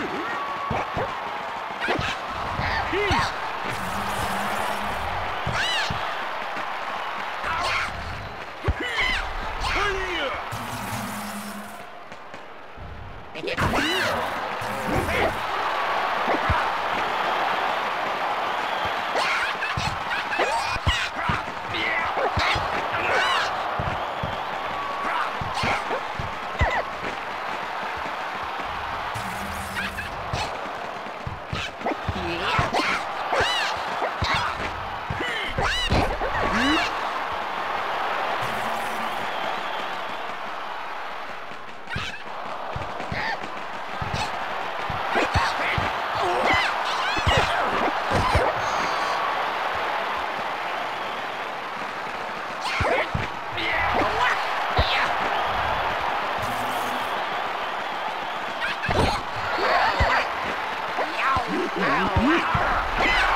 Woo! Yeah. Ow.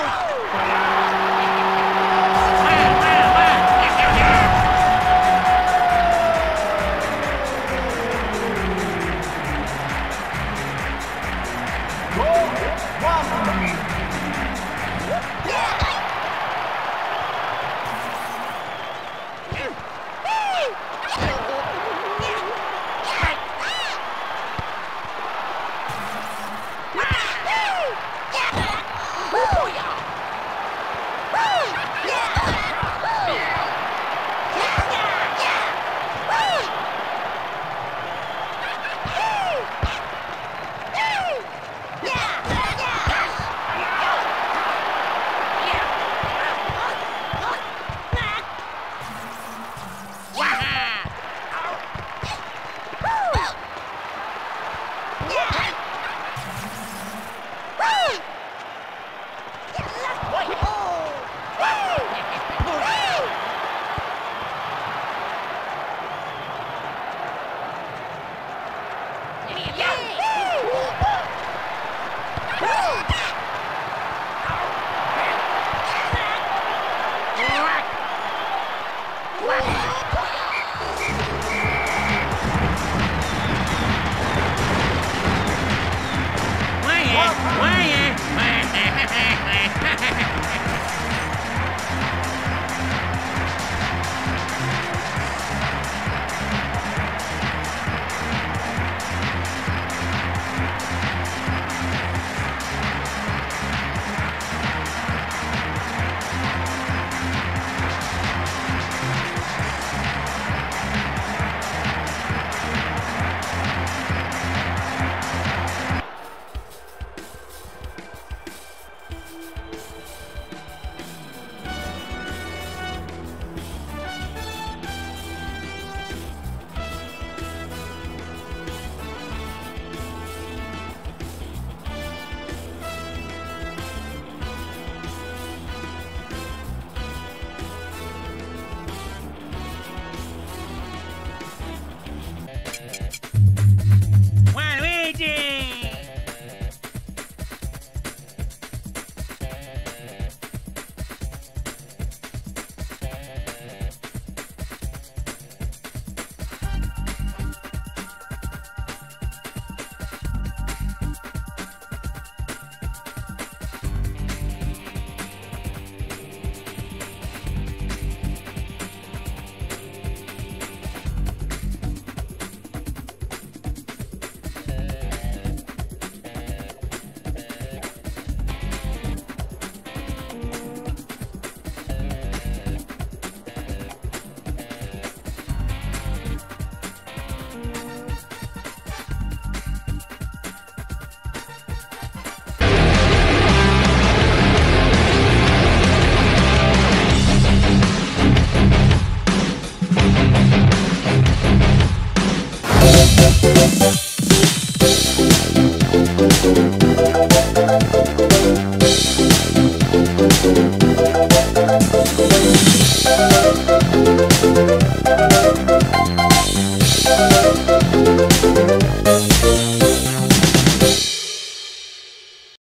Oh!